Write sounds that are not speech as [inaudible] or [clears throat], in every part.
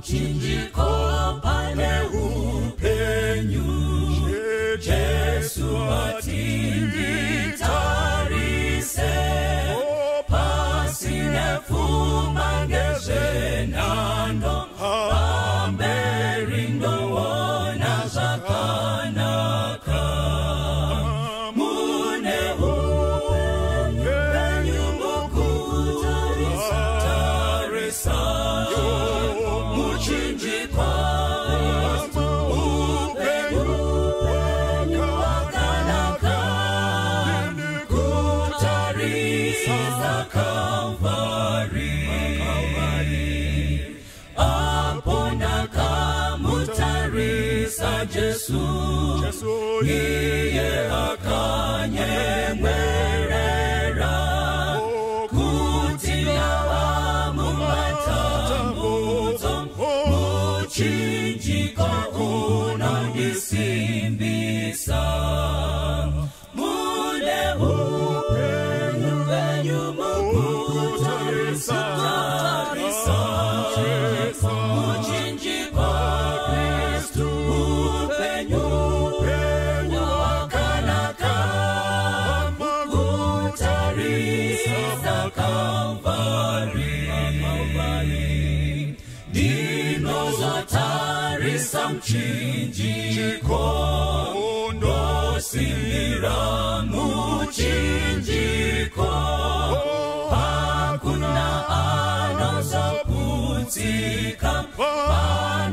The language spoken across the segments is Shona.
mchinjiko pane upenyu. Jesu watinditarise pasine fuma ngezvenando iye akanyemwerera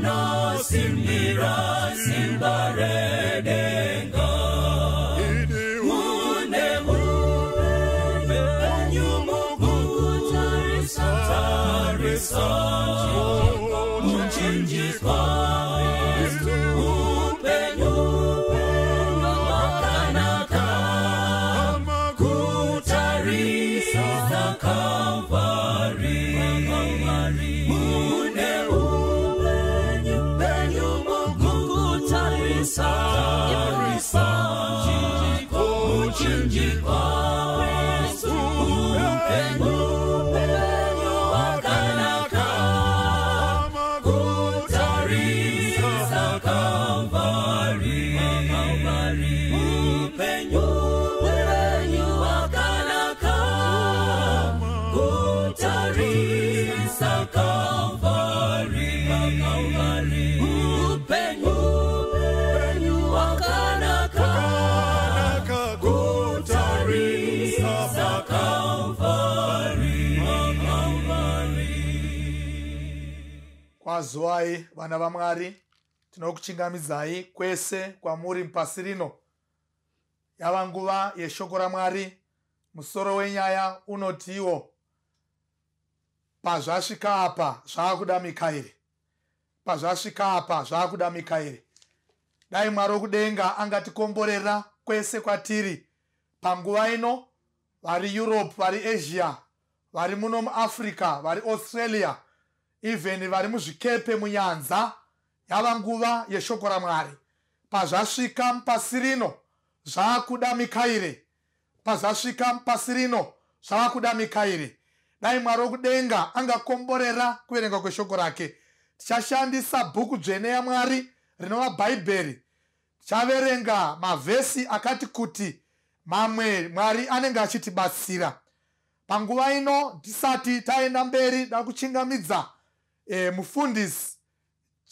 Mano simlira simbaredenga Mune mube Enyu mugu You. Kwazwai vana vamwari tinokuchingamidzai kwese kwamuri pasi rino. Yava nguva yeshoko ramwari musoro wenyaya unotiwo. Pazvasvika apa zvaakuda mikaeri pazvasvika apa zvaakuda mikaeri dai mwari wokudenga angatikomborera kwese kwatiri. Panguva ino vari europe vari asia vari muno muafrica vari australia even vari muzvikepe munyanza yava nguva yeshoko ramwari. Pazvasvika mupasi rino zvaakuda mikaire. Pazvasvika mupasi rino zvaakuda mikaire. Dai mwari wokudenga angakomborera kuverenga kweshoko rake. Tichashandisa bhuku dzvene yamwari rinova bhaibheri. Tichaverenga mavhesi akati kuti mamwe mwari anenge achitibatsira. Panguva ino tisati taenda mberi da kuchingamidza e, mufundisi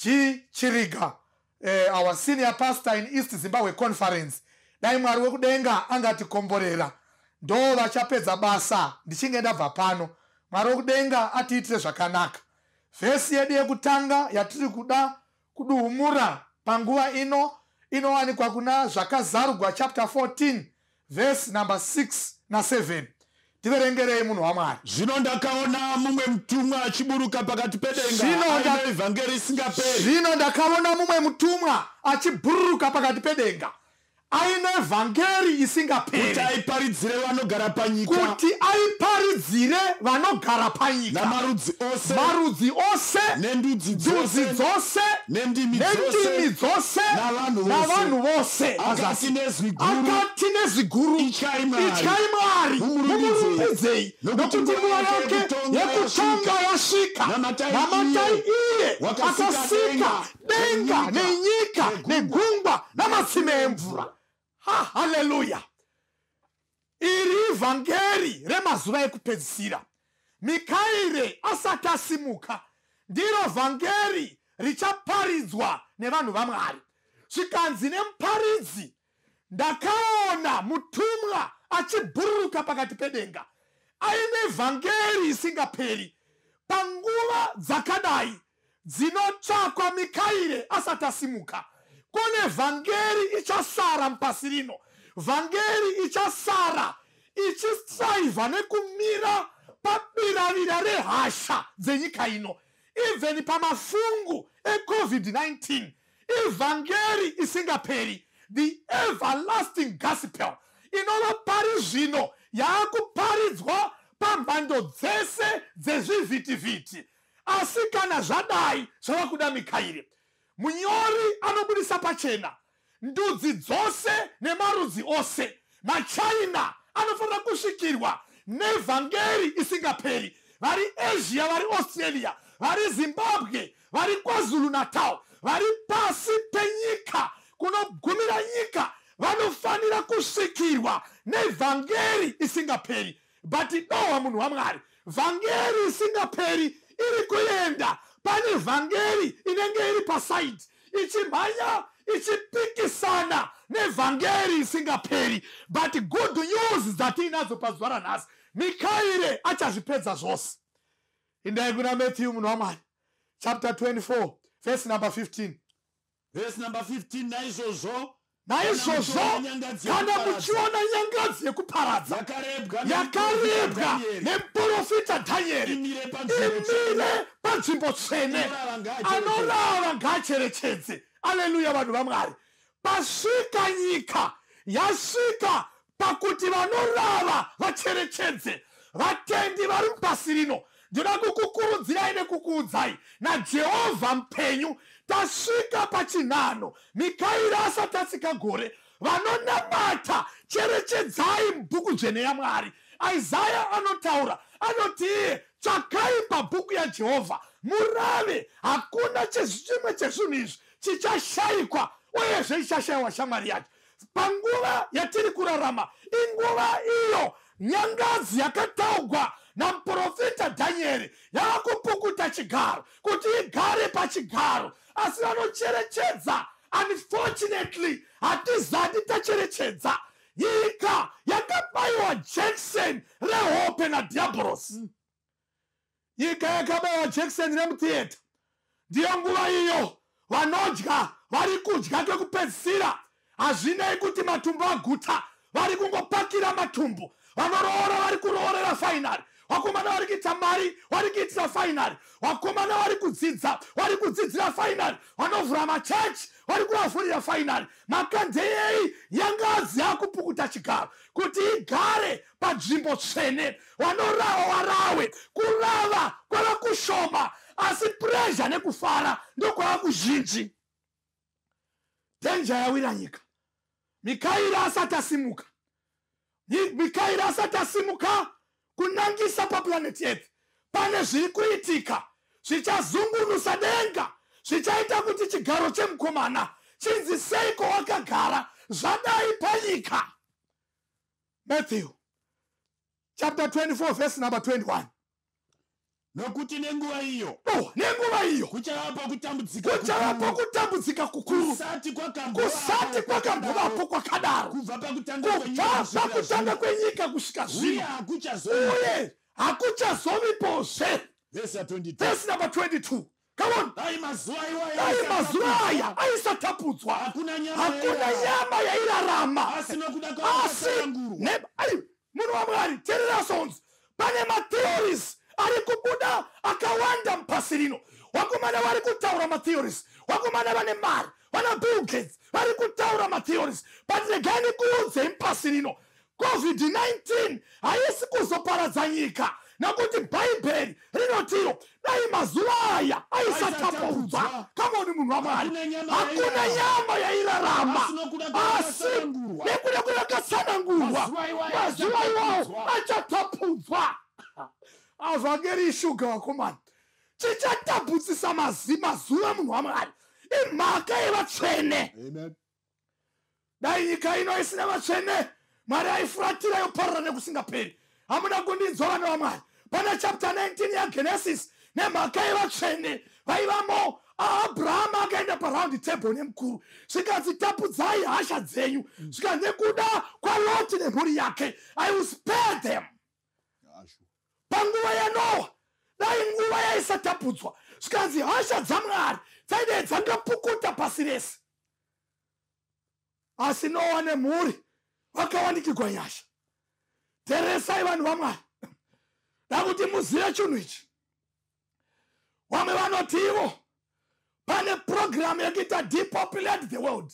g. Chiriga. E, our senior pastor in east zimbabwe conference. Dai mwari wekudenga angatikomborera ndo vachapedza basa. Ndichinge ndabva pano. Mwari wekudenga atiitire zvakanaka. Vhesi yedu yekutanga yatiri kuda kuduhumura panguva ino inowanikwa kuna zvakazarugwa chapter 14 vhesi number 6 na7 tiverengerei munhu wamwari zvino ndakaona mumwe mutumwa achiburuka pakati Zvino nda- pedenga aine vhangeri isingaperi. Zvino ndakaona mumwe mutumwa achibhururuka pakati pedenga aine vhangeri kuti isingaperi aiparidzire vanogara panyika. Kuti aiparidzire vanogara panyika. Namarudzi ose. Marudzi ose. Nendudzi ndudzi dzose. Dzose. Nendimi dzose. navanhu vose. akati Azasi. nezwi guru akati neziguru Ityai Mwari. Mumurumbidzei. Nokuti nguva yake yekutonga yasvika. Namatai iye. akasika. denga, nenyika, negungwa. namatsime emvura Ha, haleluya iri vhangeri remazuva ekupedzisira. Mikaire asati asimuka ndiro vhangeri richaparidzwa nevanhu vamwari. Zvikanzi nemuparidzi ndakaona mutumwa achibhururuka pakati pedenga. Aine vhangeri isingaperi. Panguva dzakadai dzinotsvakwa mikaire asati asimuka kune vhangeri ichasara mupasi rino. Vhangeri ichasara ichisaivha nekumira pabiravira rehasha dzenyika ino. Even pamafungu ecovid-19 ivhangeri isingaperi the everlasting gospel inova pari zvino yaakuparidzwa pamhando dzese dzezvivhitivhiti. Asi kana zvadai zvava kuda mikairi munyori anobudisa pachena. Ndudzi dzose nemarudzi ose. Machina anofanira kusvikirwa nevhangeri isingaperi. Vari asia vari australia vari zimbabwe vari kwazulu natal vari pasi penyika. Kunogumira nyika vanofanira kusvikirwa nevhangeri isingaperi. But dohwa munhu wamwari vhangeri isingaperi iri kuenda pane vhangeri inenge iri pasaidi ichimhanya ichipikisana nevhangeri isingaperi. But good news dzatiinadzo pazuva ranhasi mikaire achazvipedza zvose. Indai kuna matthew munhu wamwari. Chapter 24 verse number 15 vhesi namba 15 naizvozvo naizvozvo kana muchiona nyangadzi yekuparadza yakarebwa nemuprofita dhanieri imire panzvimbo tsvene. anorava ngaacherechedze. Aleluya vanhu vamwari pasvika nyika yasvika pakuti vanorava vacherechedze. Vatendi vari mupasi rino. Ndoda kukukurudzirai nekukuudzai najehovha mupenyu tasvika pachinhano. Mikaira asati atsika gore vanonamata cherechedzai mubhuku dzvene yamwari. Isaya anotaura anoti iye tsvakai pabhuku yajehovha. Murave hakuna chimwe chezvinhu izvi chichashayikwa uyezve chichashayiwa shamwari yacho. Panguva yatiri kurarama inguva iyo nyangadzi yakataugwa namuprofita dhanieri yava kupukuta chigaro kuti igare pachigaro asi vanocherechedza unfortunately hatizati tacherechedza. Nyika yakabayiwa jackson rehope nadiabolos nyika yakabayiwa jackson remuthieta ndiyo nguva iyo vanodya vari kudya kwekupedzisira. Hazvinei kuti matumbu aguta vari kungopakira matumbu. Vanoroora vari kuroorera fainari vakomana vari kuita mari vari kuitira fainari vakomana vari kudzidza vari kudzidzira fainari vanovhura machechi vari kuvavhurira fainari makandeyei yangadzi yakupukuta chigaro kuti igare panzvimbo tsvene. Vanorava varawe kurava kwava kushoma asi puresha nekufara ndokwava kuzhinji. Dhenja yawira nyika. Mikaira asati asimuka. Mikaira asati asimuka kunangisa paplaneti yetu pane zviri kuitika zvichazungunusa denga zvichaita kuti chigaro chemukomana chinzi seiko wakagara zvadai panyika. Matthew chapter 24 verse number 21 nokuti nenguva iyo oh nenguva iyo! kuchavapo kutambudzika kuchavapo kutambudzika kukuru. Kusati kwakambovapo kwakadaro. Kubva pakutanga kwenyika kusvika zvino. uye hakuchazovipozve vhesi ya22 vhesi number 22 come on. Ai mazuva iwayo dai mazuva aya aisatapudzwa. Hakuna nyama yairarama. asi munhu wamwari teerera sonzi pane matheories mupasi rino vakomana vari kutaura matheories vakomana vane mari vana bill gates vari kutaura matheories but regai ndikuudzei pasi rino covid-19 haisi kuzoparadza nyika nokuti bhaibheri rinotiro dai mazuva aya aisatapudzwa kamoni munhu wamwari Hakuna nyama yairarama. Asi nekuda Mazuva iwayo mazuva achatapudzwa. achatapudzwa avhangeri ishuga vakomana chichatapudzisa mazi mazuva munhu wamwari imhaka yevatsvene dai nyika ino isina vatsvene. Mwari aifuratira yoparara nekusingaperi hamuna kundinzwa vana vamwari pana chapter 19 yagenesis nemhaka yevatsvene vaivamo aabhurahama akaenda paraundi table nemukuru. Zvikanzi tapudzai hasha dzenyu. Zvikanzi nekuda kwaloti nemhuri yake. I will spare them. Panguva yanoa dai nguva yaisatapudzwa. Zvikanzi hasha dzamwari dzaidai dzangapukuta pasi rese. Asi noa nemhuri vakawanikirwa nyasha. Teresai vanhu vamwari dakuti muzive chinhu ichi. Vamwe vanoti ivo pane purogiramu yekuita depopulate the world.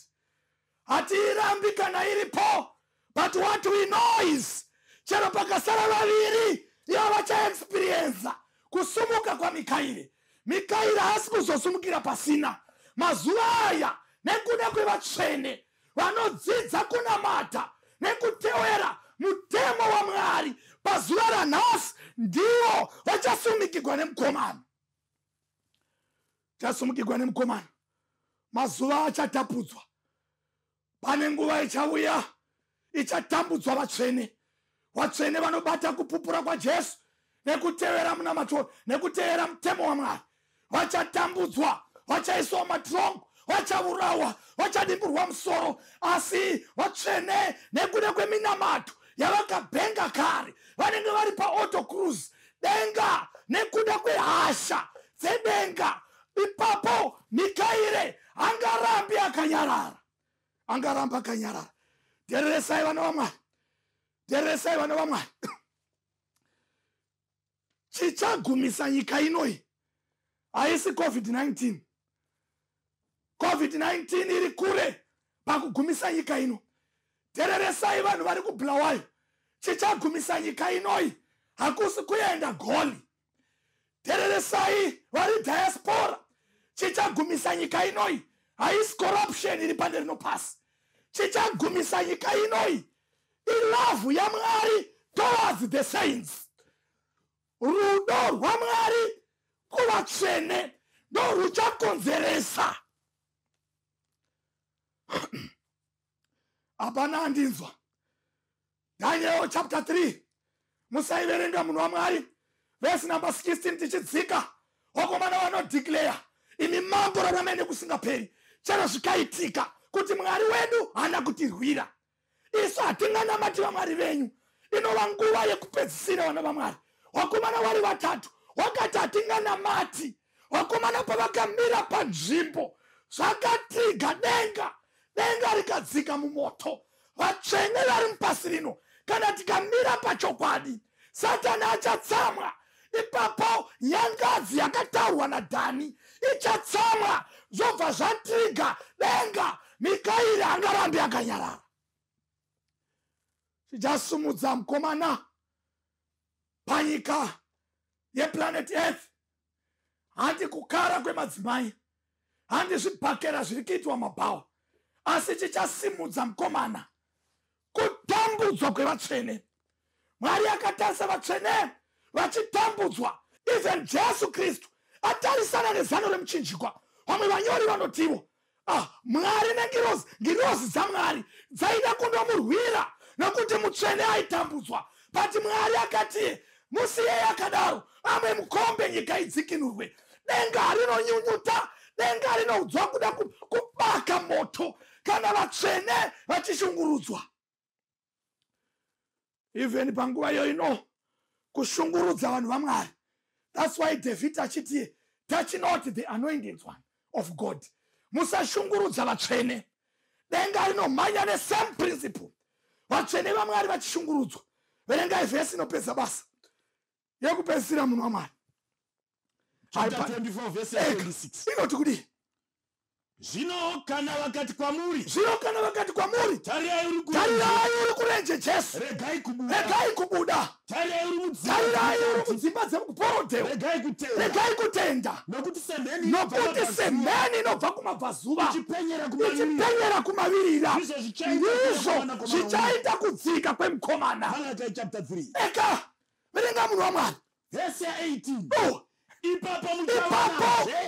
Hatiirambi kana iripo but what we know is chero pakasara vaviri ivo vachaexperienza kusumuka kwamikairi mikairi haasi kuzosumukira pasina. Mazuva aya nekuda kwevatsvene vanodzidza kunamata nekutewera mutemo wamwari pazuva ranhasi ndivo vachasumikirwa nemukomana. Chasumukirwa nemukomana. Mazuva achatapudzwa. Pane nguva ichauya ichatambudzwa vatsvene vatsvene vanobata kupupura kwajesu nekutevera munamato nekutevera mutemo wamwari vachatambudzwa vachaiswa matirongo vachaurawa vachadimburwa musoro asi vatsvene nekuda kweminamato yavakabhenga kare vanenge vari paotocruise denga nekuda kwehasha dzedenga. Ipapo mikaire angarambi akanyarara. Angaramba akanyarara. Tereresai vana vamwari. Tereresai vana vamwari [coughs] chichagumisa nyika inoi haisi covid-19. Covid-19 iri kure pakugumisa nyika ino. Tereresai vanhu vari kubulawayo. Chichagumisa nyika inoi hakusi kuenda goli tereresai vari diaspora. Chichagumisa nyika inoi haisi corruption iri pane rino pasi chichagumisa nyika inoi ilavhu yamwari towards the saints rudo rwamwari kuvatsvene ndo ruchakonzeresa hapana [clears throat] andinzwa. Daniel chapter 3 musaiverenga munhu wamwari vesi number 16 tichidzika. Vakomana vanodeclare imi mambo raramai nekusingaperi chero zvikaitika kuti mwari wedu haana kutirwira. Isu hatinganamati vamwari venyu. Inova nguva yekupedzisira vana vamwari vakomana vari vatatu wakati hatinganamati vakomana pavakamira panzvimbo zvakatriga denga denga rikadzika mumoto. Vatsvene vari mupasi rino kana tikamira pachokwadi satani achatsamwa ipapo nyangadzi yakataurwa nadhani ichatsamwa zvobva zvatriga denga mikairi angarambi akanyarara. Zvichasumudza mukomana panyika yeplanet earth. Handi kukara kwemadzimai handi zvibhakera zviri kuitwa mabhawa asi chichasimudza mukomana kutambudzwa kwevatsvene mwari akatarisa vatsvene vachitambudzwa. Even jesu kristu atarisana nezano remuchinjikwa. Vamwe vanyori vanotivo ah, mwari nengirozi ngirozi dzamwari dzaida kundomurwira nokuti mutsvene aitambudzwa. But mwari akati musiyei akadaro amwe mukombe nyika idzikinurwe. Denga rinonyunyuta denga rinoudzwa kuda ku- kubaka moto kana vatsvene vachishungurudzwa. Even panguva iyo ino kushungurudza vanhu vamwari thats why david achiti touch not the anointed one of god. Musashungurudza vatsvene. Denga rinomhanya nesame principle. Vatsvene vamwari vachishungurudzwa. Verengai vhesi inopedza basa yekupedzisira munhu wamwari Chapter Haipa- 24, verse Eka, 26. inoti kudii zvino kana vakati kwamuri. Zvino kana vakati kwamuri tarirai uri kurenje. jesu. Regai kubuda. Tarirai uri mudzimba tarirai uri dzemukati. kudzimba dzemuporodhewo regai kutenda. Nokuti semheni inobva kumabvazuva. ichipenyera kumavirira. Ndizvo zvichaita kudzika 3 eka verenga munhu wamwari vhesi ya18 Oh, ipapo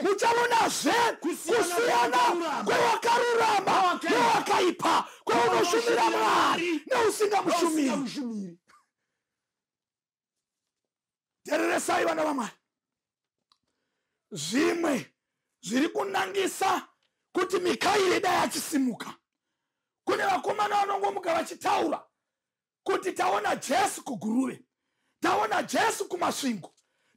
muchaonazve kusiyana kwewakarurama newakaipa kweunoshumira mwari neusingamushumiri usingamushumiri. Tereresai vana vamwari zvimwe zviri kunangisa kuti mikairi dai achisimuka kune vakomana vanongomuka vachitaura kuti taona jesu kuguruve taona jesu kumasvingo.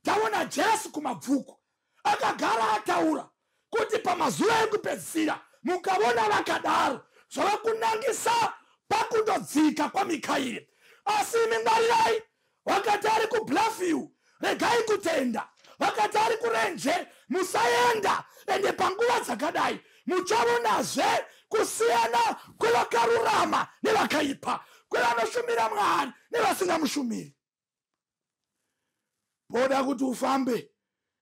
Taona jesu kumabvuku. Akagara ataura kuti pamazuva ekupedzisira mukavona vakadaro zvava kunangisa pakundodzika kwamikairi asi imi ngwarirai vakati ari kublavhiu regai kutenda. Vakati ari kurenje musaenda ende panguva dzakadai muchaonazve kusiyana kwevakarurama nevakaipa kwevanoshumira mwari nevasingamushumiri boda kuti ufambe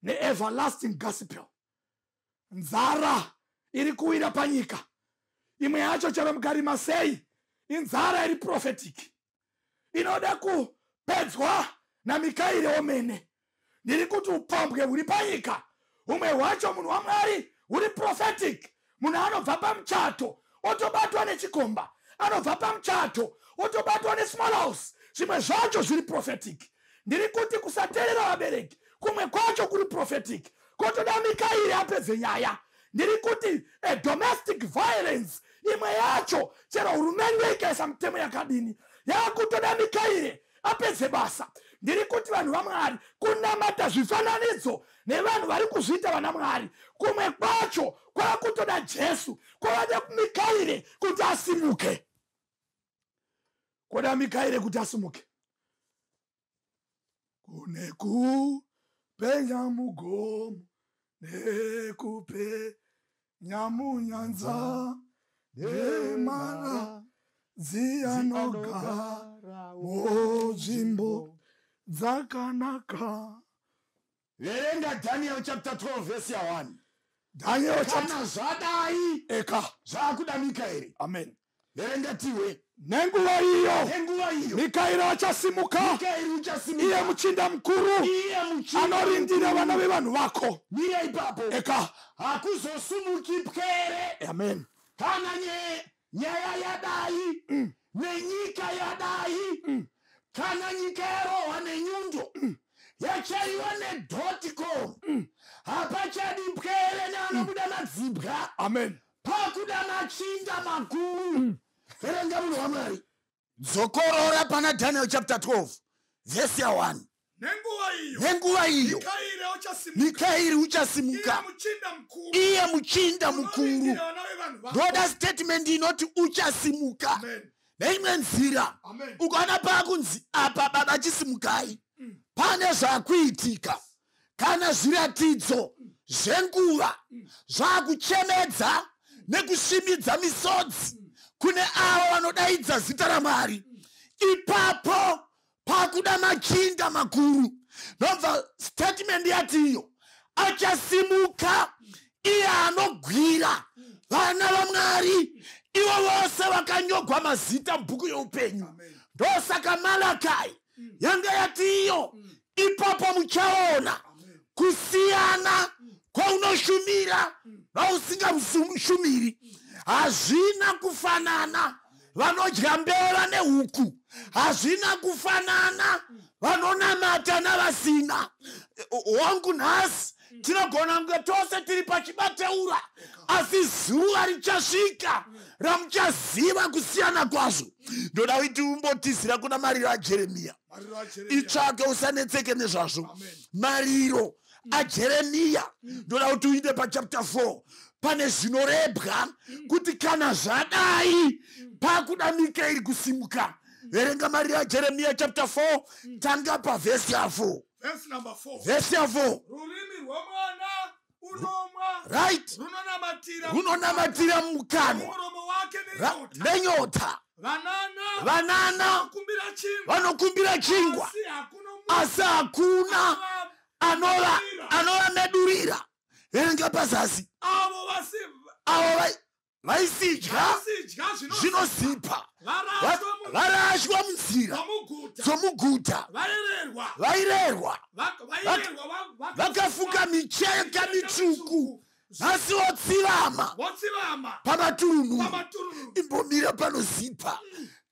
neeverlasting gospel. Nzara iri kuwira panyika. Imwe yacho chero mukarima sei inzara iri prophetic. Inoda kupedzwa namikairi womene ndiri kuti upombwe huri panyika. Umwe hwacho munhu wamwari huri prophetic. Munhu anobva pamuchato otobatwa nechikomba. Anobva pamuchato otobatwa nesmall house. Zvimwe zvacho zviri prophetic ndiri kuti kusateerera vabereki kumwe kwacho kuri prophetic. Kotoda mikairi apedze nyaya. Ndiri kuti domestic violence imwe yacho chero hurumende ikaisa mitemo yakadini? Yakutoda mikairi apedze basa. Ndiri kuti vanhu vamwari kunamata zvifananidzo nevanhu vari kuzviita vana mwari. Kumwe kwacho kwakutoda jesu kwavada mikairi kuti asimuke. Koda mikairi kuti asimuke kune kupenya mugomo nekupenya munyanza nemara dzianogara munzvimbo dzakanaka. Verenga daniel chapter 12 vhesi ya1 daniel chapter kana zvadai eka. zvaakuda mikaeri. Amen. Verenga tiwe nenguva iyo. Mikairi achasimuka iye muchinda mukuru. Anorindira vana vevanhu vako. Eka. Hakuzosumuki pwere amen. Kana nyaya yadai nenyika yadai kana nyika yarohwa nenyundo yachaiwa nedhotiko hapachadi pwere neanobuda madzibwa. Amen. Pakuda machinda makuru verenga munhu wamwari dzokorora pana daniel chapter 12 vhesi ya1 nenguva iyo. Mikairi uchasimuka. Iye muchinda mukuru. Ndoda statement inoti uchasimuka. Amen. Neimwe nzira ukaona pakunzi apa baba chisimukai pane zvakuitika kana zviratidzo zvenguva zvakuchemedza nekusvimidza misodzi kune avo vanodaidza zita ramwari. Ipapo pakuda machinda makuru. Nobva statement yati iyo achasimuka iye anogwira vana vamwari ivo vose vakanyogwa mazita mubhuku youpenyu. Ndosaka malakai yanga yati iyo ipapo muchaona kusiyana kwaunoshumira vausingamushumiri hazvina kufanana. Vanodya mbeva nehuku. Hazvina kufanana. Vanonamata navasina. Wangu nhasi tinogona kunge tose tiri pachibateura asi zuva richasvika ramuchaziva kusiyana kwazvo. Ndoda kuti umbotizira kuna mariro ajeremiya. Itsvake usanetseke nezvazvo. Mariro ajeremiya. Ndoda kuti uinde pachapter 4 pane zvinorebwa kuti kana zvadai pakuda mikaeri kusimuka. Verenga mariro ajeremiya chapter 4 tanga pavhesi ya4 verse number 4 vhesi ya4 rurimi rwomwana unomwa. Right. Runonamatira ra- nenyota vanana. Vanokumbira chingwa. Asi hakuna anova anovamedurira verenga pazasi avo vaisidya zvinozipa varashwa munzira muguta dzomuguta vairerwa vakafuka micheka mitsvuku nhasi votsivama pamatunhu imbomira panozipa.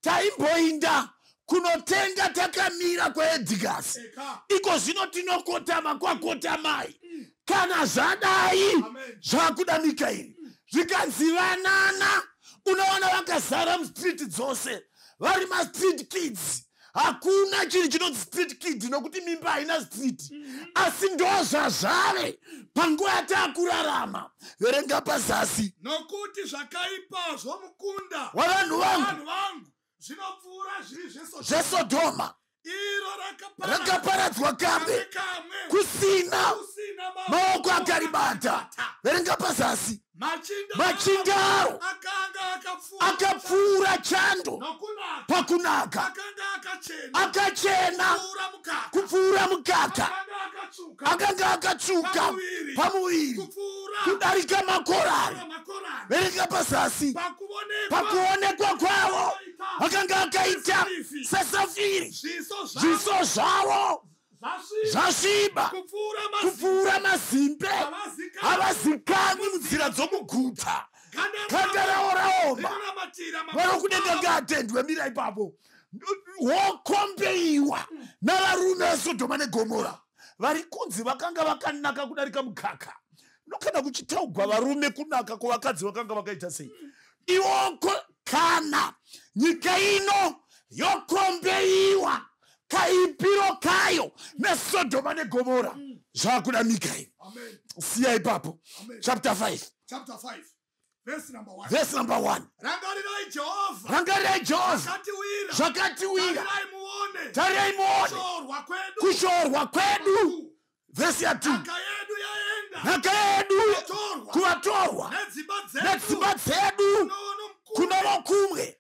Taimboinda kunotenga takamira kwaedhigasi eka. Iko zvino tinokotama kwakotamai kana zvadai Amen. zvakuda mikairi zvikanzi vanana unoona vakazara mustriti dzose. Vari mastreet kids. Hakuna chinhu chinonzi street kid nokuti mimba haina street. Asi ndo zvazvave panguva yataakurarama. Verenga pazasi. Nokuti zvakaipa zvomukunda. Wavanhu vangu. Vanhu vangu zvinopfuura zviri zvesodoma. Zvesodhoma rakaparadzwa. Kamwe. Kusina. Maoko. Akaribata. Verenga pazasi. Machinda aro. akapfuura chando. pakunaka. Akachena. Kupfuura mukaka. Akanga akatsvuka Pamuviri. kudarika makorari. Verenga pazasi. Pakuonekwa kwavo akanga akaita sesafiri. Zviso zvavo. Zvasviba. Kupfuura mazimbe. Havazikanwi. Munzira dzomuguta. Ganda ravo raoma. vanokudenga ngaatendwe mira ipapo wokombeiwa navarume vesodhoma negomora vari kunzi vakanga vakanaka kudarika mukaka nokana kuchitaugwa varume kunaka kwavakadzi vakanga vakaita sei. Iwoko kana nyika ino yokombeiwa kaipiro kayo nesodhoma negomora zvakuda mikai Amen. siya ipapo. Chapter 5 Chapter 5, verse number 1. verse number 1 rangarirai jehovha zvakatiwira. Tarirai muone. Kushorwa kwedu. Vhesi ya 2 nhaka yedu Kuvatorwa. nedzimba dzedu kunovo kumwe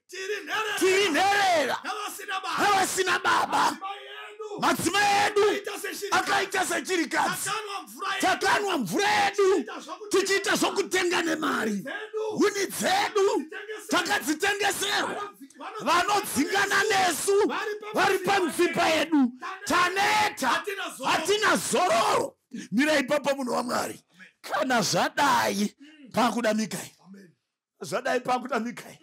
tiri nherera navasina baba. Madzimai edu akaita sechirikadzi. Takanwa mvura yedu. Tichiita zvokutenga nemari. Huni dzedu. Takadzitengeserwa vanodzingana nesu. Vari pamutsipa yedu. taneta. Hatina zororo. Mira ipapo munhu wamwari kana zvadai pakuda mikai Zvadai pakuda mikai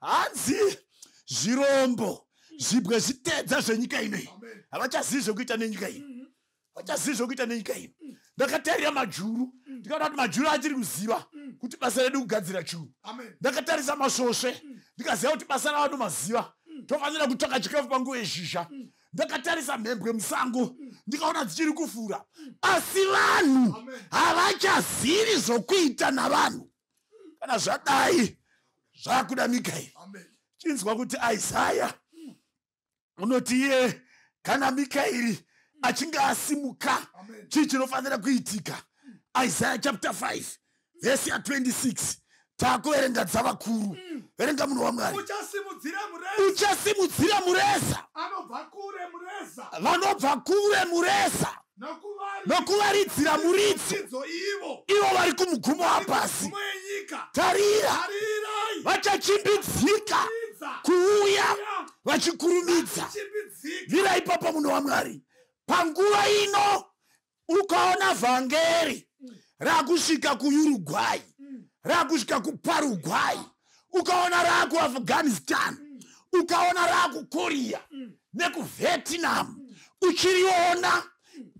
hanzi zvirombo zvibwe zvitedza zvenyika Amen. havachazivi zvokuita nenyika ino vachazivi zvokuita nenyika ino ndakatarira majuru. Ndikaona kuti majuru achiri kuziva kuti basa redu kugadzira churu. Ndakatarisa masvosve. Ndikaziva kuti basa ravo maziva tofanira kutsvaka chikafu panguva yezhizha. Ndakatarisa mhembwe musango. Ndikaona dzichiri kufura. Asi vanhu havachazivi zvokuita navanhu kana zvadai zvakuda mikaeri chinzwa kuti isaya unoti iye kana mikaeri achinge asimuka chii chinofanira kuitika? Isaya chapter 5 vhesi ya26 taakuverenga dzavakuru verenga munhu wamwari uchasimudzira mureza. Vanobva kure mureza nokuvari nokuvaridzira muritso dzidzo ivo. Vari kumugumo wapasi tarira. Vachachimbidzika kuuya vachikurumidza. Mira ipapo munhu wamwari panguva ino ukaona vhangeri rakusvika kuurugwai rakusvika kuparugwai ukaona raakuafghanistan ukaona raakukorea nekuvietnam uchiriona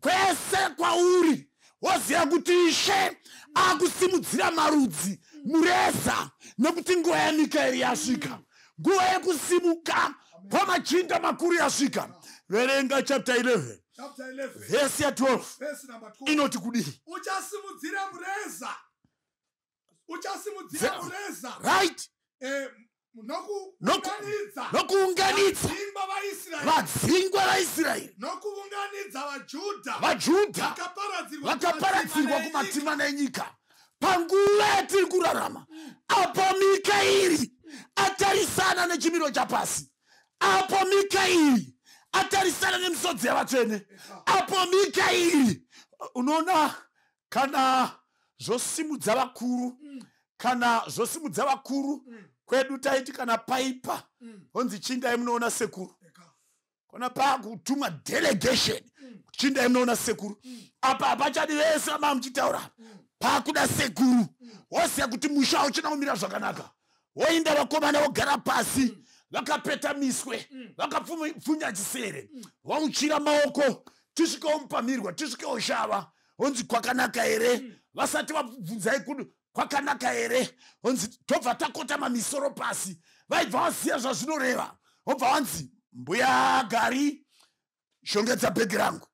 kwese kwauri woziva kuti ishe akusimudzira marudzi mureza nekuti nguva yamikaeri yasvika. Nguva yekusimuka kwamachinda makuru yasvika. Verenga chapter 11 Chapter 11, vhesi ya12 verse number 2. inoti kudii? Uchasimudzira mureza. Uchasimudzira mureza. Right. Eh, nokuunganidza vadzingwa vaisraeri vajudha vakaparadzirwa kumatima nenyika. Panguva yatiri kurarama apo mikairi atarisana nechimiro chapasi apo mikairi atarisana nemisodzi yavatsvene apo mikairi unoona kana zvosimudza vakuru kana zvosimudza vakuru kwedu taiti kana paipa honzi chindai munoona sekuru. Kana pakutuma delegation chindai munoona sekuru. Apa hapachadi vese vama muchitaura. Pakuda sekuru. Woziva kuti musha uchina kumira zvakanaka. Woinda vakomana vogara pasi vakapeta miswe vakapfunya chisere. Vauchira maoko tisvikewo mupamirwa tisvikewo shava. Honzi kwakanaka here vasati vabvunzai kuti kwakanaka here? Honzi tobva takotama misoro pasi. Vaibva vaziva zvazvinoreva. Obva vanzi mbuya gari shongedza bhegi rangu.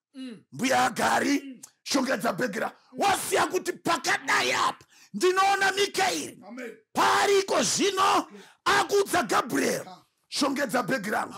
Mbuya gari shongedza bhegi rangu wasiya kuti pakadai apa ndinoona mikairi pariko zvino? Akuudza gabriel. Shongedza bhegi rangu.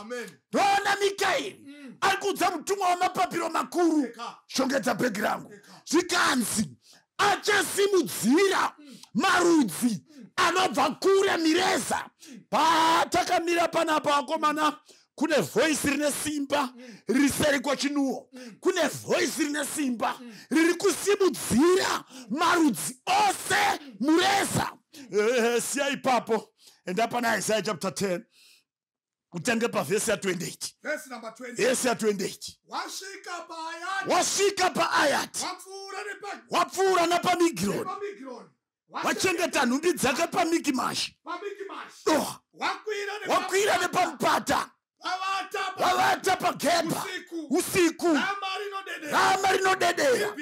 Ndoona mikairi ari kuudza mutumwa wamapapiro makuru. Shongedza bhegi rangu. Zvikanzi achasimudzira marudzi anobva kure mireza. Patakamira panapa vakomana kune vhoisi rine simba riri seri kwachinuwo kune vhoisi rine simba riri kusimudzira marudzi ose mureza. Eh, siya ipapo. Enda pana isaya chapter 10 utange pavhesi ya28 vhesi namba 20 vhesi ya28 wasvika paayati wapfuura napamigironi wachengeta nhumbi dzake pamikimashi Oh, wakwira wakwira nepamupata wavata wavata pagemba usiku. Usiku. Rama rinodedera.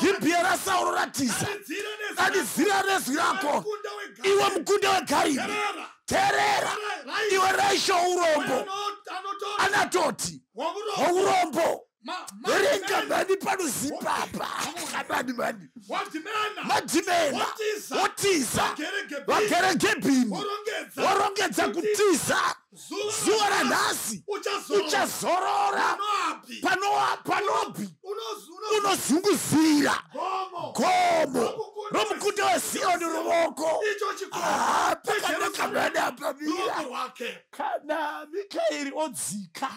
Gibhiya rasauro ratiza danidzira nezwi rako. Mukunda iwe mukunde wegarimi terera. Rai- iwe raisho urombo. Anatoti. Ma- verenga mani- panozipapa mani. Mani madhimena Wotiza. wotiza Vagere Gebhini. vagere gebhini Worongedza. warongedza kutiza. Zuva ranhasi Uchazorora. unozu- unozunguzira. Gomo. romukunde weziyoni ruoko. Ah, Ruoko rwake. kana mikaeri odzika.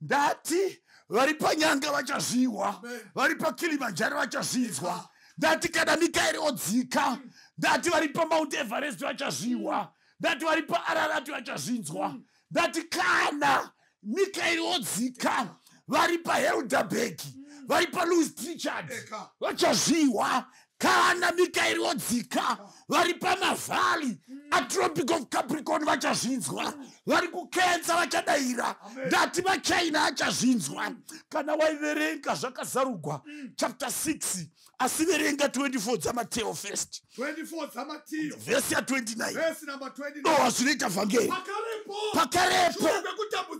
Ndati vari panyanga vachazviwa. Amen. vari pakilimanjaro vachazvinzwa ndati kana mikaeri odzika. Ndati vari pamount everest vachazviwa. Ndati vari paararati vachazvinzwa ndati kana mikaeri odzika vari pahelderberg vari palouis trichard vachazviwa. Kana mikaeri odzika vari pamavhali atropic of capricorn vachazvinzwa. Vari kukenza vachadayira ndati vachina achazvinzwa kana waiverenga zvakazarugwa chapter 6 asi verenga 24 dzamateo first 24 dzamatiyo vhesi ya29 vhesi namba 29 dowa zvinoita vhangeri. Pakarepo.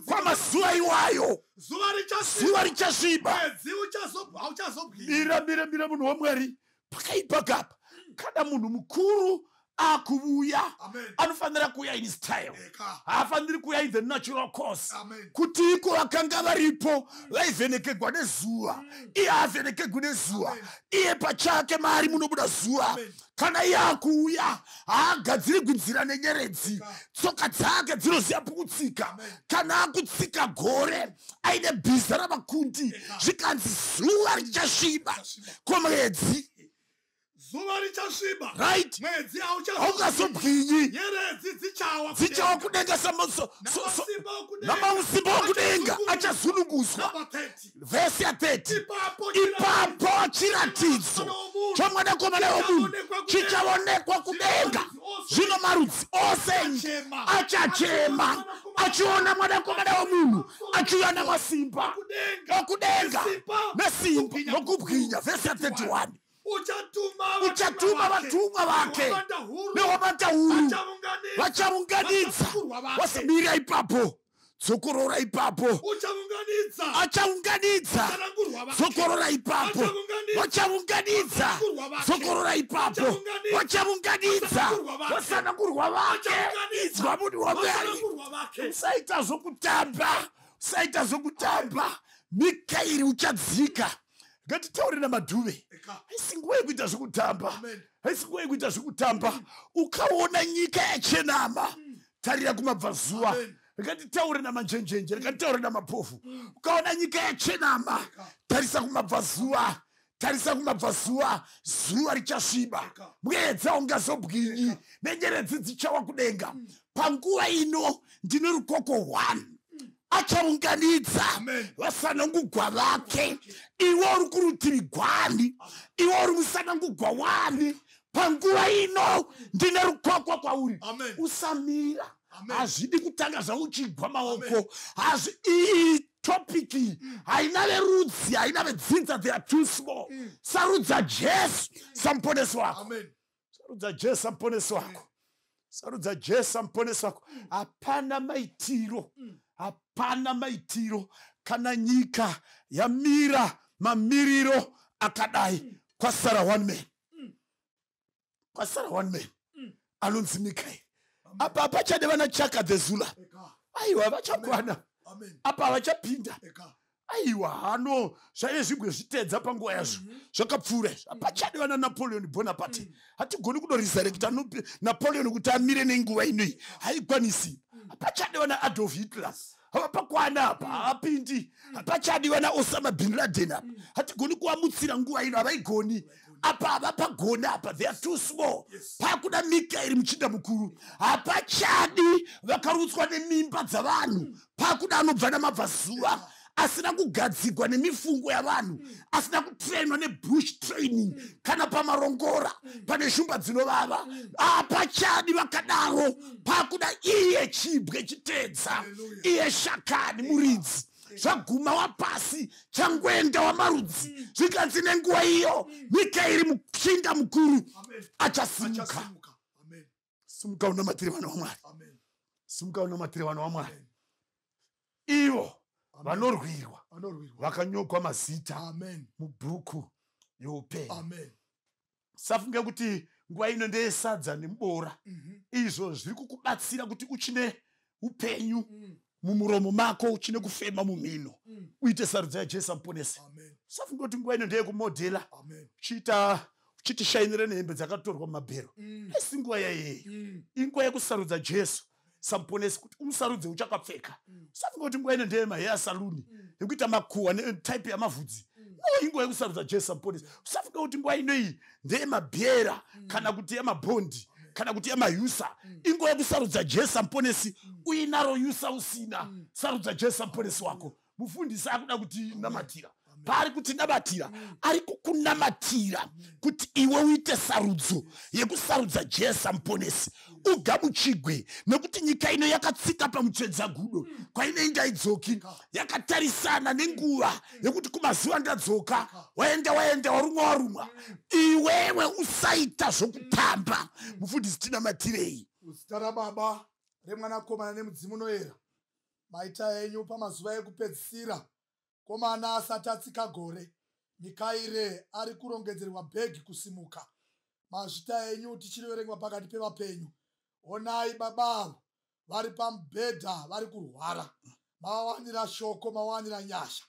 Kwamazuva iwayo. Zuva richasviba. Hauchazobwira mira mira mira munhu wamwari. Pakaipa kapa kana munhu mukuru akuuya Amen. anofanira kuuya in style. Haafaniri kuuya in the natural course. Kuti iko vakanga varipo vaivhenekegwa nezuva. Iye haavhenekegwi nezuva. Iye pachake maari munobuda zuva. Kana iye akuuya haagadzirigwi nzira nenyeredzi. Tsoka dzake dzinoziva pokutsika kana akutsika gore aine bhiza ramakundi. Zvikanzi zuva richasviba. Richasviba. Zuva richasviba. Right. Mwedzi hauchazo haungazobwinyi nyeredzi dzichawa dzichawa kudenga namausimba okudenga. achazununguswa Namba 30. vhesi ya30 ipapo ipapo chiratidzo. chomwanakomana womunhu chichaonekwa kudenga. Zvino marudzi ose. Achachema. Achiona mwanakomana womunhu achiuya namasimba. Okudenga. Nesimba nokubwinya. Vhesi ya31 uchatuma vatumwa vake nehwamanda huru. Vachaunganidza wasimira ipapo. Dzokorora ipapo. Achaunganidza. Dzokorora ipapo. Vachaunganidza dzokorora ipapo. Vachaunganidza vasanangurwa vake idzwa munhu wamwari usaita zvokutamba. Usaita zvokutamba. Mikairi uchadzika ngatitaure namadhuve haisi nguva yekuita zvekutamba. Haisi nguva yekuita zvekutamba. Ukaona nyika yachenama tarira kumabvazuva. Ngatitaure namanjenjenje ngatitaure namapofu. Ukaona nyika yachenama tarisa kumabvazuva tarisa kumabvazuva zuva richasviba. Mwedza ungazobwinyi nenyeredzi dzichawa kudenga. Panguva ino ndine rukoko 1 achaunganidza vasanangugwa vake. Iwe uri kurutivi gwani iwe uri musanangugwa wani. Panguva ino ndine rukoko kwauri. Usamira. Hazvidi kutanga zvauchigwa maoko. Hazvi iyi topiki haina verudzi haina vedzinza they are too small. Sarudza jesu samuponesi wako. Sarudza jesu samuponesi wako. Sarudza jesu samuponesi wako. Hapana maitiro hapana maitiro kana nyika yamira mamiriro akadai. Kwasara one man kwasara one man anonzi mikaeri apa hapachade vana chaka the zula Eka. aiwa vachakwana. Amen. apa havachapinda Eka. Aiwa hano zvaive zvigwe zvitedza panguva yazvo. Zvakapfuura izvo hapachade vana napoleon bonaparte. Hatigoni kudoresurrecta nopi- napoleon kuti amire nenguva inoi haikwanisi. Hapachade vana adolf hitler. Havapakwana apa haapindi. Hapachadi vana osama bin laden apa. Hatigoni kuvamutsira nguva ino havaigoni. Apa havapagoni apa. They are too small. Pakuda mikaeri muchinda mukuru. Hapachadi vakarutswa nemimba dzavanhu. Pakuda anobva namabvazuva asina kugadzigwa nemifungo yavanhu asina kutrainwa nebush training kana pamarongora pane shumba dzinovava. Hapachadi vakadaro pakuda iye chibwe chitedza iye shakani muridzi. Zvaguma wapasi changoenda wamarudzi zvikanzi nenguva iyo mikaeri muchinda mukuru achasimuka. Simuka unamatire vana vamwari simuka unamatire vana vamwari ivo. Vanorwirwa vakanyokwa mazita Amen. mubhuku youpenyu Amen. safunge kuti nguva ino ndeyesadza nemuboora Mhm. izvo zviri kukubatsira kuti uchine upenyu Mm. mumuromo mako uchine kufema mumhino Mm. uite sarudzo yajesu muponesi Amen. safunge kuti nguva ino ndeyekumodhela uchiita uchiti shainire nehembe dzakatorwa mumabhero Mm. esi nguva yayeye Mm. inguva yekusarudza jesu samuponesi kuti umusarudze uchakapfeka. Safunge kuti nguva ino ndeyemaheya saluni yekuita makuhwa netaipi yamavhudzi. No inguva yekusarudza jesu samuponesi. Usafunge kuti nguva ino iyi ndeyemabhera kana kuti yemabhondi kana kuti yemahyusa inguva yekusarudza jesu samuponesi. Uinaro yusa usina. Sarudza jesu samuponesi wako. Mufundisi akuda kuti namatira. Paari kutinamatira ari kukunamatira kuti iwe uite sarudzo yekusarudza jesu samuponesi ugamuchigwe nekuti nyika ino yakatsika pamutsvedzagudo kwainoenda idzoki yakatarisana nenguva yekuti kumazuva ndadzoka waenda waenda warumwa warumwa. Iwewe usaita zvokutamba. Mufundisi tinamatirei muzita rababa remwanakomana nemudzimu unoyera maita enyu pamazuva ekupedzisira. Komana asati atsika gore mikaire ari kurongedzerwa bhegi kusimuka. Mazvita enyu tichiriverengwa pakati pevapenyu onai baba avo vari pamubhedha vari kurwara. Mavawanira shoko mavawanira nyasha.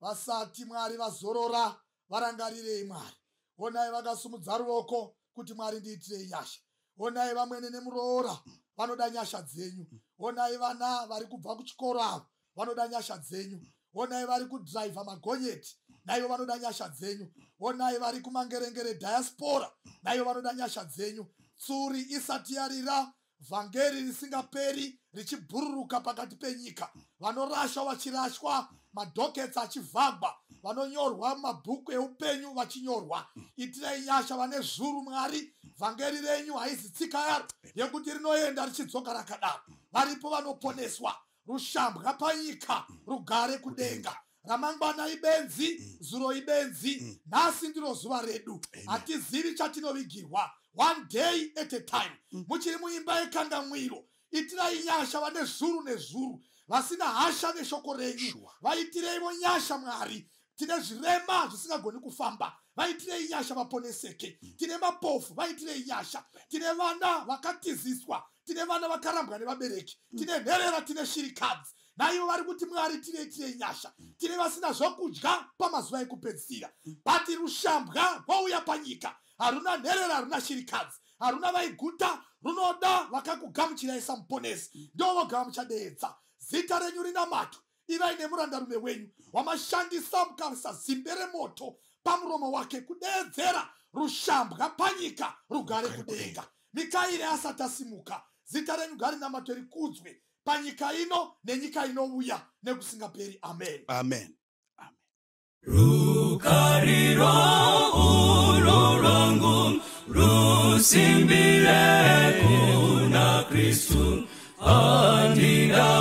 Vasati mwari vazorora varangarirei mwari. Onai vakasumudza ruoko kuti mwari ndiitirei nyasha. Onai vamwene nemuroora vanoda nyasha dzenyu. Onai vana vari kubva kuchikoro avo vanoda nyasha dzenyu. Onai vari kudhiraivha magonyeti naivo vanoda nyasha dzenyu. Onai vari kumangerengere dhayasipora naivo vanoda nyasha dzenyu. Tsuri isati yarira vhangeri risingaperi richibhururuka pakati penyika. Vanorashwa vachirashwa madhoketsi achivhagwa vanonyorwa mabhuku eupenyu vachinyorwa. Itirai nyasha vane zuru mwari. Vhangeri renyu haizi tsika yaro yekuti rinoenda richidzoka rakadaro. Varipo vanoponeswa. Rushambwa panyika rugare kudenga. Ramangwana ibenzi zuro ibenzi. Nhasi ndiro zuva redu. Hatizivi chatinovigirwa one day at a time. Muchiri muimba yekangamwiro. Itirai nyasha vane zuru nezuru. Vasina hasha neshoko renyu. Vaitireivo nyasha mwari. Tine zvirema zvisingagoni kufamba. Vaitirei nyasha vaponeseke. Tine mapofu. Vaitirei nyasha. Tine vana vakatiziswa. Tine vana vakarambwa nevabereki. Tine nherera tine shirikadzi. Naivo vari kuti mwari tireitirei nyasha. Tine vasina zvokudya pamazuva ekupedzisira. Bati rushambwa rwauya panyika haruna nherera haruna shirikadzi. Haruna vaiguta runoda vakakugamuchirai samuponesi ndo voga muchadeedza zita renyu rinamato ivai nemurandarume wenyu wamashandisa mukasa zimbe remoto pamuromo wake kudeedzera rushambwa panyika rugare kudenga. Mikairi asati asimuka zita renyu gari namato rikudzwe panyika ino nenyika inouya nekusingaperi amen. Amen. Rukariro ulo lwangu rusimbire kuna kristu andidawiri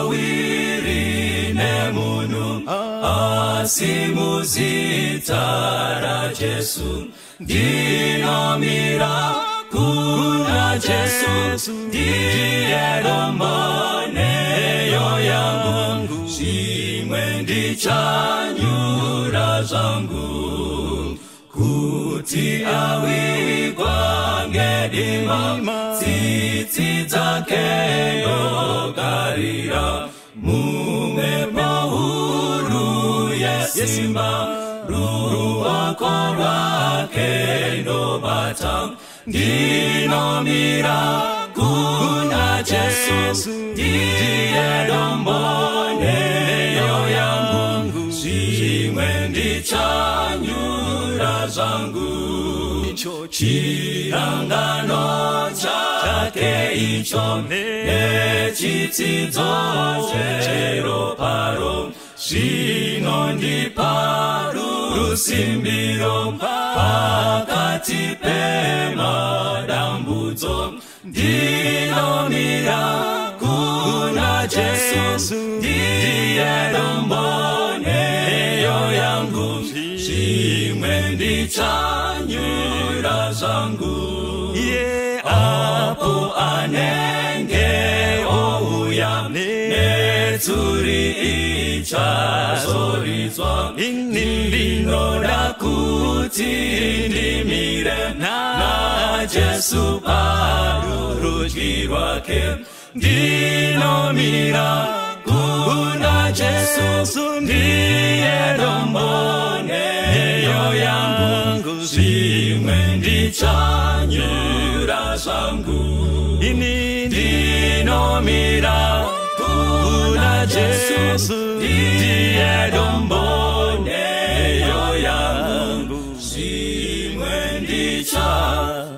nemunu asimuzita ra jesu ndinomira kuna jesu ndiye domaneyo yangu zvimwe ndichanyura zvangu kuti awigwa ngedima tsitsi dzake ndogarira mumwepo huru yesimba ruwako rwake ndobata ndinomira kuna jesu ndiye domboneyo ndichanyura zvangu. Chirangano chake icho nechitsidzo cheroparo zvinondipa rusimbiro pakati pemadambudzo. Ndinomira zvimwe ndichanyura zvangu apo anenge ouya netsuri ichazoridzwa ndinoda kuti ndimire najesu parudyi rwake ndinomira kuna jesu ndiye mioyo yangu zvimwe ndichanyura zvangu. Ini ndinomira kuna jesu ndiye dombo neyo yangu. Zvimwe ndichanyura